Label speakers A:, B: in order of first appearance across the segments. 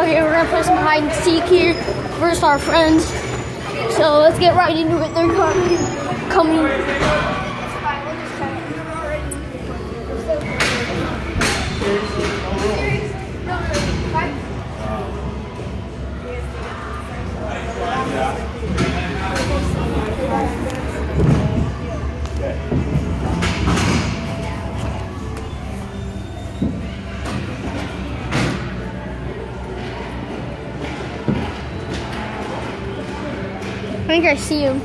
A: Okay, we're gonna play some hide and seek here versus our friends. So let's get right into it. They're coming. coming. I think I see him.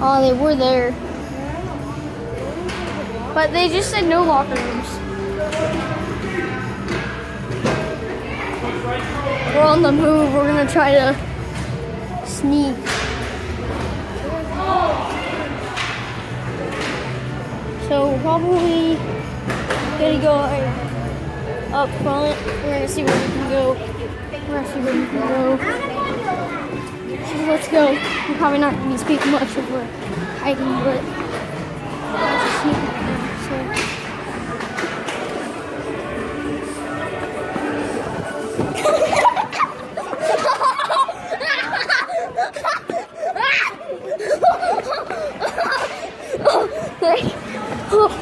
A: Oh, they were there. But they just said no locker rooms. We're on the move. We're gonna try to sneak. So probably gonna go up front. We're gonna see where we can go. We're can go. So let's go. We're probably not gonna be speaking much if we're hiding, but sneak.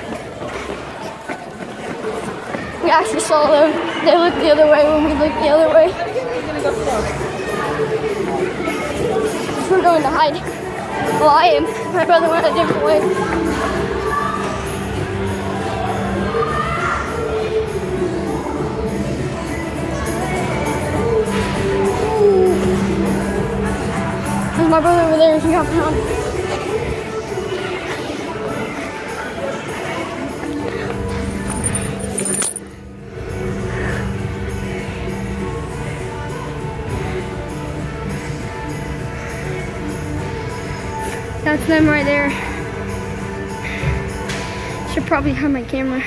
A: We actually saw them. They looked the other way when we looked the other way. We're going to hide. Well, I am. My brother went a different way. There's my brother over there. He got found. Them right there. Should probably have my camera.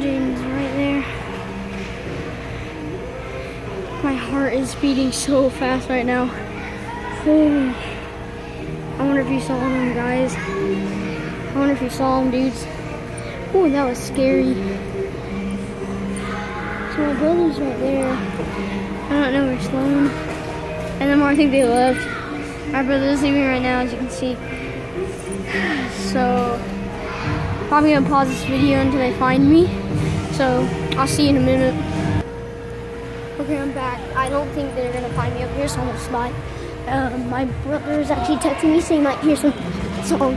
A: James right there. My heart is beating so fast right now. Oh. I wonder if you saw them, guys. I wonder if you saw them, dudes. Oh, that was scary. So my brother's right there. I don't know where Sloan. And then more, I think they left. My brother's leaving right now, as you can see. So, probably gonna pause this video until they find me. So, I'll see you in a minute. Okay, I'm back. I don't think they're gonna find me up here, so I'm gonna slide. Um, my brother is actually texting me saying like, here's some song.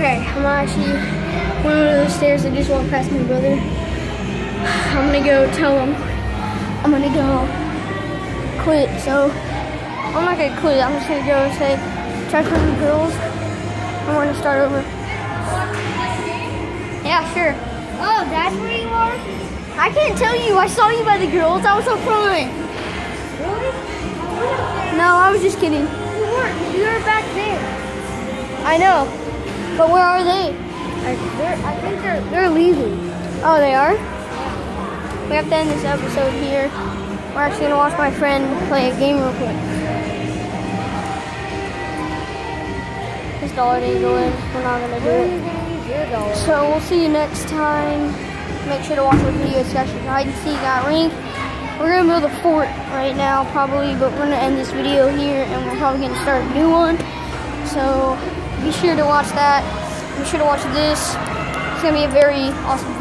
A: Okay, I'm actually went over the stairs. I just walked past my brother. I'm gonna go tell him. I'm gonna go quit. So I'm not gonna quit. I'm just gonna go and say try for the girls. I'm gonna start over. Yeah, sure.
B: Oh, that's where you are?
A: I can't tell you. I saw you by the girls. I was so front.
B: Really?
A: No, I was just kidding.
B: You weren't. You were back there.
A: I know. But where are they?
B: I, I think they're, they're leaving.
A: Oh, they are? We have to end this episode here. We're actually going to watch my friend play a game real quick. His dollar didn't go in. We're not going to do it.
B: you going to use your dollar?
A: So we'll see you next time. Make sure to watch our video discussion hide and seek at rink. We're gonna build a fort right now probably, but we're gonna end this video here and we're probably gonna start a new one. So be sure to watch that. Be sure to watch this. It's gonna be a very awesome